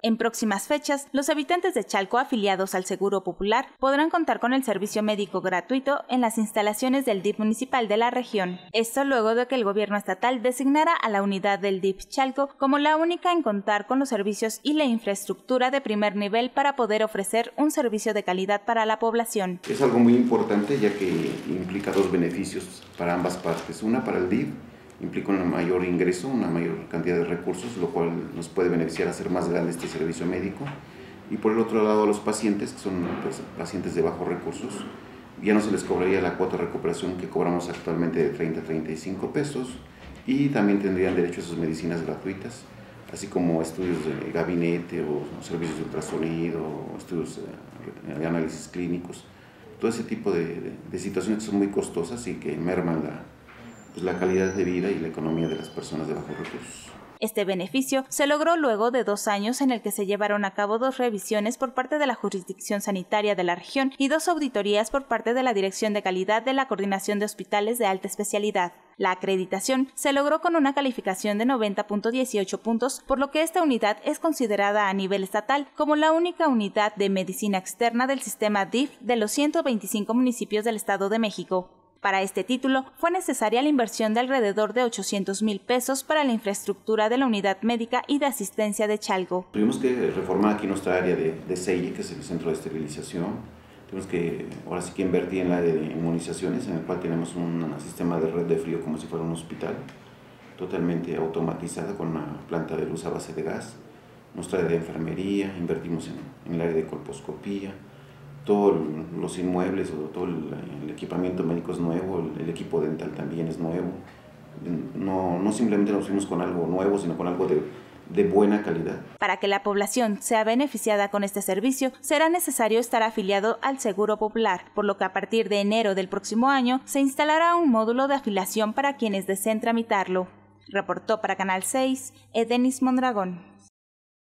En próximas fechas, los habitantes de Chalco afiliados al Seguro Popular podrán contar con el servicio médico gratuito en las instalaciones del DIP municipal de la región. Esto luego de que el gobierno estatal designara a la unidad del DIP Chalco como la única en contar con los servicios y la infraestructura de primer nivel para poder ofrecer un servicio de calidad para la población. Es algo muy importante ya que implica dos beneficios para ambas partes. Una para el DIP implica un mayor ingreso, una mayor cantidad de recursos, lo cual nos puede beneficiar a hacer más grande este servicio médico. Y por el otro lado, a los pacientes, que son pues, pacientes de bajos recursos, ya no se les cobraría la cuota de recuperación que cobramos actualmente de 30 a 35 pesos y también tendrían derecho a sus medicinas gratuitas, así como estudios de gabinete o servicios de ultrasonido, estudios de análisis clínicos, todo ese tipo de, de situaciones que son muy costosas y que merman la, pues, la calidad de vida y la economía de las personas de bajos recursos. Este beneficio se logró luego de dos años en el que se llevaron a cabo dos revisiones por parte de la jurisdicción sanitaria de la región y dos auditorías por parte de la Dirección de Calidad de la Coordinación de Hospitales de Alta Especialidad. La acreditación se logró con una calificación de 90.18 puntos, por lo que esta unidad es considerada a nivel estatal como la única unidad de medicina externa del sistema DIF de los 125 municipios del Estado de México. Para este título fue necesaria la inversión de alrededor de 800 mil pesos para la infraestructura de la unidad médica y de asistencia de Chalgo. Tuvimos que reformar aquí nuestra área de, de que es el centro de esterilización. Tuvimos que, ahora sí que invertir en la de inmunizaciones, en el cual tenemos un sistema de red de frío como si fuera un hospital, totalmente automatizada con una planta de luz a base de gas. Nuestra área de enfermería, invertimos en, en el área de colposcopía, todos los inmuebles o todo el, equipamiento médico es nuevo, el, equipo dental también es nuevo. No, no simplemente nos fuimos con algo nuevo, sino con algo de, de buena calidad. Para que la población sea beneficiada con este servicio, será necesario estar afiliado al Seguro Popular, por lo que a partir de enero del próximo año se instalará un módulo de afiliación para quienes deseen tramitarlo. Reportó para Canal 6 Edenis Mondragón.